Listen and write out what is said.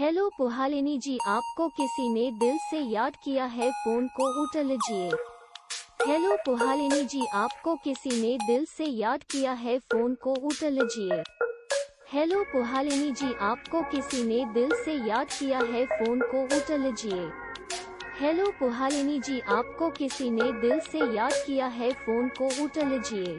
Hello पुहालिनी जी, आपको किसी ने दिल से याद किया है, फ़ोन को उठा लीजिए। हेलो पुहालिनी जी, आपको किसी ने दिल से याद किया है, फ़ोन को उठा लीजिए। हेलो पुहालिनी जी, आपको किसी ने दिल से याद किया है, फ़ोन को उठा लीजिए। हेलो पुहालिनी जी, आपको किसी ने दिल से याद किया है, फ़ोन को उठा लीजिए।